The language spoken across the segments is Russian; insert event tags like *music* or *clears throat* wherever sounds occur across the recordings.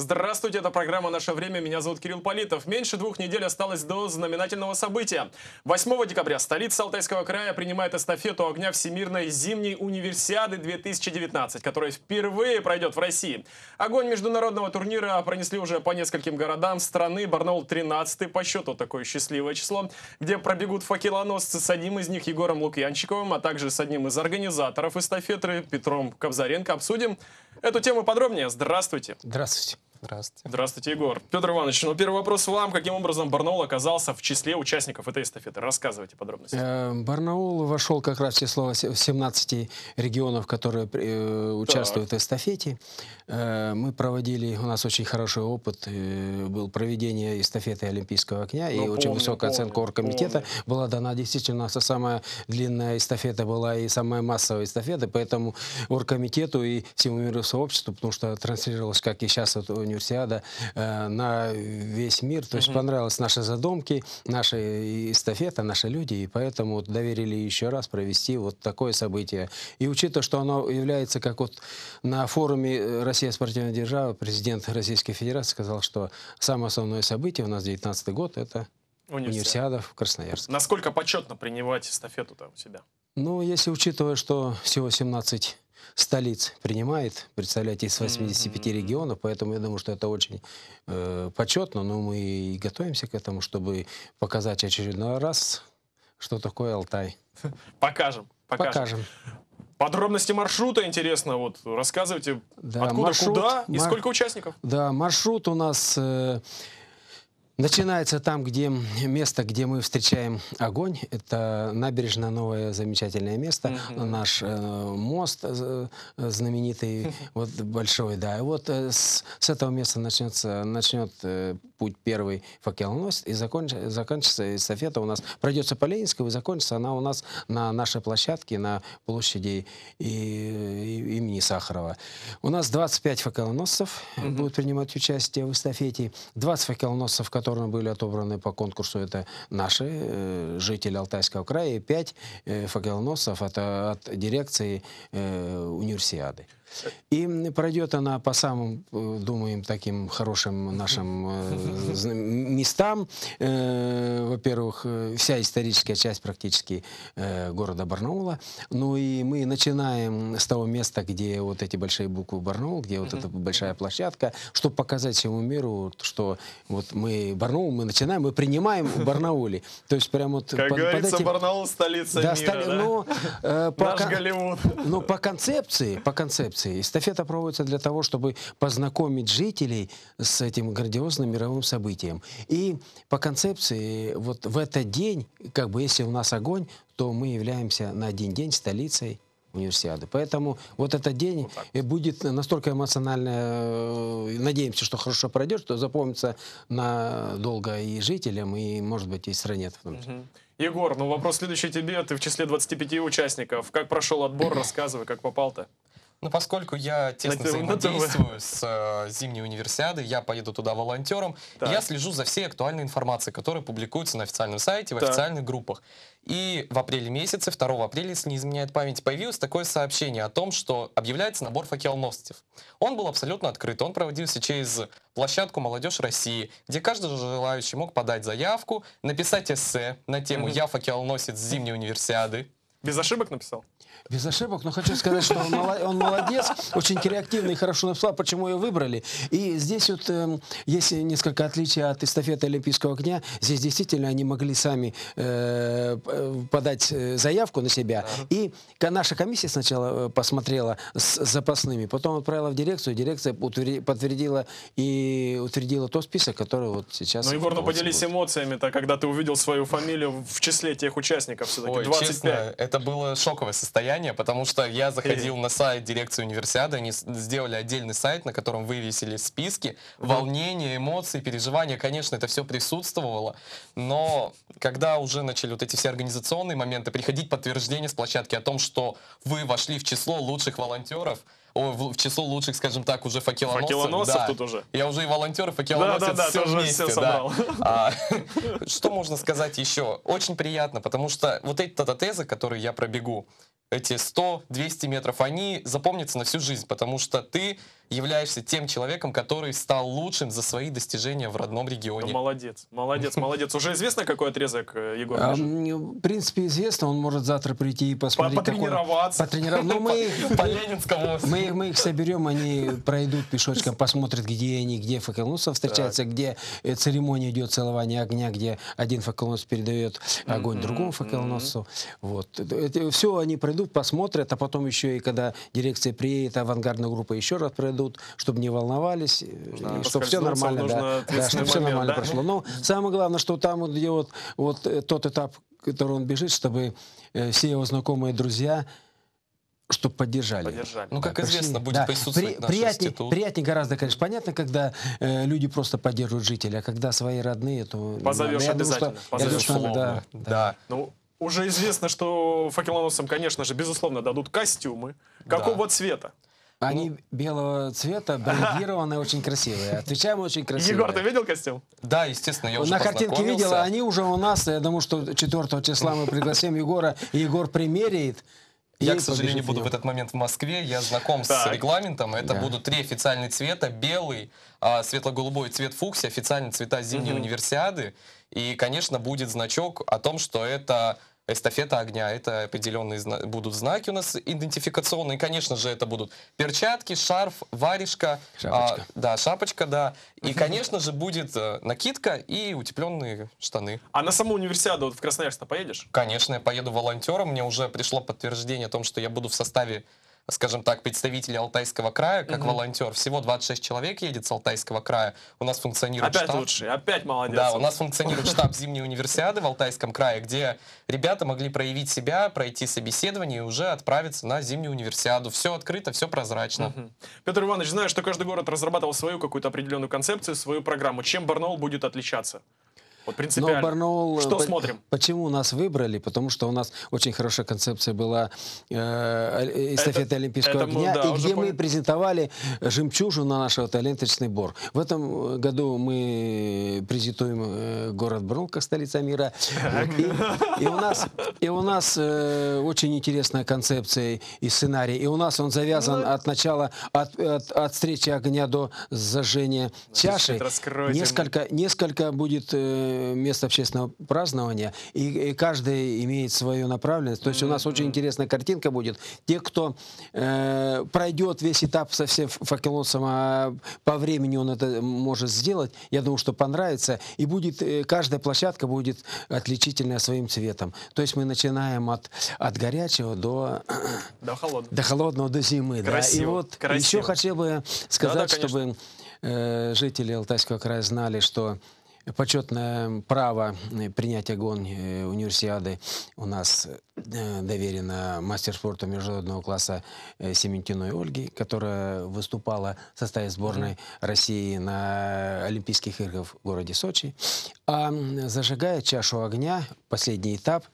Здравствуйте, это программа «Наше время». Меня зовут Кирилл Политов. Меньше двух недель осталось до знаменательного события. 8 декабря столица Алтайского края принимает эстафету огня Всемирной зимней универсиады 2019, которая впервые пройдет в России. Огонь международного турнира пронесли уже по нескольким городам страны. Барнаул 13 по счету, такое счастливое число, где пробегут факелоносцы с одним из них Егором Лукьянчиковым, а также с одним из организаторов эстафеты Петром Кобзаренко. Обсудим эту тему подробнее. Здравствуйте. Здравствуйте. Здравствуйте. Здравствуйте, Егор. Петр Иванович, ну первый вопрос вам. Каким образом Барнаул оказался в числе участников этой эстафеты? Рассказывайте подробности. Э, Барнаул вошел как раз в число 17 регионов, которые э, участвуют так. в эстафете. Э, мы проводили, у нас очень хороший опыт был проведение эстафеты Олимпийского огня, ну, и помню, очень высокая помню, оценка оргкомитета помню. была дана. Действительно, самая длинная эстафета была и самая массовая эстафета, поэтому оргкомитету и всему миру сообществу, потому что транслировалось, как и сейчас, универсиада э, на весь мир. То есть угу. понравились наши задумки, наша эстафета, наши люди, и поэтому доверили еще раз провести вот такое событие. И учитывая, что оно является, как вот на форуме «Россия спортивная держава», президент Российской Федерации сказал, что самое основное событие у нас 19 год – это Универсиада. Универсиада в Красноярске. Насколько почетно принимать эстафету-то у себя? Ну, если учитывая, что всего 17 столиц принимает, представляете, из 85 mm-hmm. регионов, поэтому я думаю, что это очень э, почетно, но мы и готовимся к этому, чтобы показать очередной раз, что такое Алтай. Покажем, покажем. Покажем. Подробности маршрута интересно, вот рассказывайте, да, откуда, маршрут, куда и мар... сколько участников? Да, маршрут у нас э, Начинается там, где место, где мы встречаем огонь. Это набережная, новое замечательное место. Mm-hmm. Наш э, мост э, знаменитый, вот большой, да. И вот э, с, с этого места начнется, начнет э, путь первый факелоносец и законч, закончится эстафета у нас. Пройдется по Ленинскому и закончится она у нас на нашей площадке на площади и, и, имени Сахарова. У нас 25 факелоносцев mm-hmm. будут принимать участие в эстафете. 20 факелоносцев, которые которые были отобраны по конкурсу, это наши э, жители Алтайского края, и пять э, факелоносцев это от дирекции э, универсиады. И пройдет она по самым, э, думаем, таким хорошим нашим э, местам. Э, во-первых, вся историческая часть практически города Барнаула. Ну и мы начинаем с того места, где вот эти большие буквы Барнаул, где вот эта большая площадка, чтобы показать всему миру, что вот мы Барнаул, мы начинаем, мы принимаем в Барнауле. То есть прямо вот... Как под, говорится, под этим... Барнаул столица да, мира, стали... да? Ну, э, по, Наш Голливуд. Ну, по концепции, по концепции акции. Эстафета проводится для того, чтобы познакомить жителей с этим грандиозным мировым событием. И по концепции, вот в этот день, как бы если у нас огонь, то мы являемся на один день столицей универсиады. Поэтому вот этот день вот будет настолько эмоционально, э, надеемся, что хорошо пройдет, что запомнится надолго и жителям, и, может быть, и стране. Угу. Егор, ну вопрос следующий тебе. Ты в числе 25 участников. Как прошел отбор? Рассказывай, как попал-то. Ну, поскольку я тесно взаимодействую с э, зимней универсиадой, я поеду туда волонтером, так. я слежу за всей актуальной информацией, которая публикуется на официальном сайте, в так. официальных группах. И в апреле месяце, 2 апреля, если не изменяет память, появилось такое сообщение о том, что объявляется набор факелоносцев. Он был абсолютно открыт, он проводился через площадку «Молодежь России», где каждый желающий мог подать заявку, написать эссе на тему «Я факелоносец зимней универсиады», без ошибок написал? Без ошибок, но хочу сказать, что он, он молодец, очень креативный, хорошо написал, почему ее выбрали. И здесь вот э, есть несколько отличий от эстафеты Олимпийского огня. Здесь действительно они могли сами э, подать э, заявку на себя. И наша комиссия сначала э, посмотрела с запасными, потом отправила в дирекцию, дирекция подтвердила и утвердила тот список, который вот сейчас... Ну, Егор, ну поделись эмоциями-то, когда ты увидел свою фамилию в числе тех участников все-таки, 25. Честно, это было шоковое состояние, потому что я заходил на сайт дирекции универсиады, они сделали отдельный сайт, на котором вывесили списки, волнение, эмоции, переживания, конечно, это все присутствовало, но когда уже начали вот эти все организационные моменты, приходить подтверждение с площадки о том, что вы вошли в число лучших волонтеров, о, в, в число лучших, скажем так, уже факелоносцев. Факелоносцев да. тут уже. Я уже и волонтер, и факелоносец да, да, да, все вместе. Все да. а, что можно сказать еще? Очень приятно, потому что вот эти тезы, которые я пробегу, эти 100-200 метров, они запомнятся на всю жизнь, потому что ты являешься тем человеком, который стал лучшим за свои достижения в родном регионе. Ну, молодец, молодец, молодец. Уже известно, какой отрезок, э, Егор? А, в принципе, известно. Он может завтра прийти и посмотреть. Потренироваться. Потренироваться. Но мы их, по Ленинскому. Мы, мы их соберем, они пройдут пешочком, посмотрят, где они, где факелносов встречаются, где э, церемония идет целование огня, где один факелнос передает огонь другому факелносу. Вот. Это, все они пройдут, посмотрят, а потом еще и когда дирекция приедет, авангардная группа еще раз пройдут, чтобы не волновались, да, чтобы все нормально, да, да, чтобы все нормально да? прошло. Но самое главное, что там, где вот, вот э, тот этап, который он бежит, чтобы э, все его знакомые друзья чтобы поддержали. поддержали. Ну, как да, известно, будет да. присутствовать При, наш приятнее, институт. Приятнее гораздо, конечно, понятно, когда э, люди просто поддерживают жителя, а когда свои родные, то... Позовешь да, обязательно. Думаю, что, Позовешь, я думаю, да, да. да. Ну, уже известно, что факелоносцам, конечно же, безусловно, дадут костюмы. Какого да. цвета? Они ну... белого цвета, *laughs* брендированные, очень красивые. Отвечаем очень красивые. Егор, ты видел костюм? Да, естественно, я уже На картинке видел, они уже у нас. Я думаю, что 4 числа мы пригласим Егора, и Егор примеряет. Я, к сожалению, буду в этот момент в Москве. Я знаком так. с регламентом. Это да. будут три официальных цвета. Белый, а, светло-голубой цвет фукси, официальные цвета зимней угу. универсиады. И, конечно, будет значок о том, что это эстафета огня. Это определенные будут знаки у нас идентификационные. Конечно же, это будут перчатки, шарф, варежка. Шапочка. А, да, шапочка, да. И, конечно же, будет э, накидка и утепленные штаны. А на саму универсиаду вот в Красноярск поедешь? Конечно, я поеду волонтером. Мне уже пришло подтверждение о том, что я буду в составе скажем так, представители Алтайского края, как угу. волонтер. Всего 26 человек едет с Алтайского края. У нас функционирует опять штаб. лучший, опять молодец. Да, у нас функционирует штаб зимней универсиады в Алтайском крае, где ребята могли проявить себя, пройти собеседование и уже отправиться на зимнюю универсиаду. Все открыто, все прозрачно. Угу. Петр Иванович, знаю, что каждый город разрабатывал свою какую-то определенную концепцию, свою программу. Чем Барнаул будет отличаться? Вот принципиально. Но Барнаул, что по смотрим? Почему нас выбрали? Потому что у нас очень хорошая концепция была э, эстафеты это, Олимпийского это огня, да, и где мы презентовали жемчужину нашего таленточный бор. В этом году мы презентуем э, город Барнаул как столица мира. И, и у нас, и у нас э, очень интересная концепция и сценарий. И у нас он завязан от начала, от, от, от встречи огня до зажжения чаши. Несколько, несколько будет э, место общественного празднования, и, и каждый имеет свою направленность. То есть у нас очень интересная картинка будет. Те, кто э, пройдет весь этап со всем факелонцем, а по времени он это может сделать, я думаю, что понравится. И будет э, каждая площадка будет отличительная своим цветом. То есть мы начинаем от, от горячего до, *clears throat* до, холодного. до холодного, до зимы. Красиво, да. И вот красиво. еще хотел бы сказать, да, да, чтобы э, жители Алтайского края знали, что почетное право э, принять огонь э, универсиады у нас э, доверено мастер спорта международного класса Сементиной Ольге, которая выступала в составе сборной России на Олимпийских играх в городе Сочи. А зажигая чашу огня, последний этап,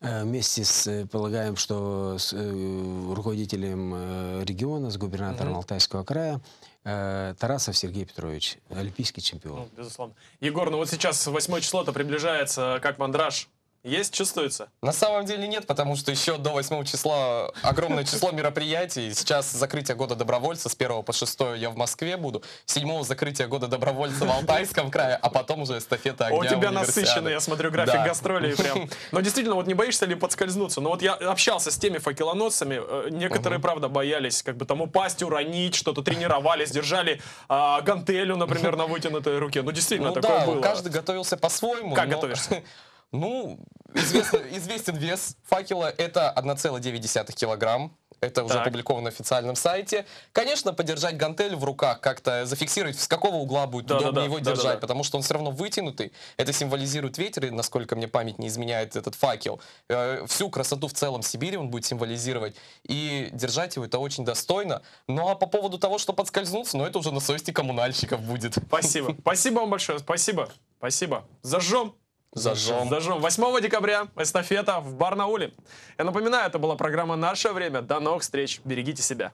вместе с, полагаем, что с руководителем региона, с губернатором mm-hmm. Алтайского края, Э, Тарасов Сергей Петрович, олимпийский чемпион. Ну, безусловно. Егор, ну вот сейчас 8 число-то приближается, как мандраж. Есть, чувствуется? На самом деле нет, потому что еще до 8 числа огромное число мероприятий. Сейчас закрытие года добровольца с 1 по 6 я в Москве буду. 7 закрытие года добровольца в Алтайском крае, а потом уже эстафета огня У тебя насыщенный, я смотрю, график да. гастролей прям. *laughs* Но действительно, вот не боишься ли подскользнуться? Ну вот я общался с теми факелоносцами, э, некоторые, правда, боялись как бы там упасть, уронить, что-то тренировались, держали а, гантелю, например, на вытянутой руке. Ну действительно, ну, такое да, было. каждый готовился по-своему. Как но... готовишься? *laughs* Ну, известно, *laughs* известен вес факела. Это 1,9 килограмм. Это уже так. опубликовано на официальном сайте. Конечно, подержать гантель в руках, как-то зафиксировать, с какого угла будет да, удобно да, его да, держать, да, да. потому что он все равно вытянутый. Это символизирует ветер, и, насколько мне память не изменяет этот факел. Э, всю красоту в целом Сибири он будет символизировать. И держать его это очень достойно. Ну а по поводу того, что подскользнуться, ну это уже на совести коммунальщиков будет. Спасибо. *laughs* Спасибо вам большое. Спасибо. Спасибо. Зажжем. Зажжем. Зажжем. 8 декабря эстафета в Барнауле. Я напоминаю, это была программа «Наше время». До новых встреч. Берегите себя.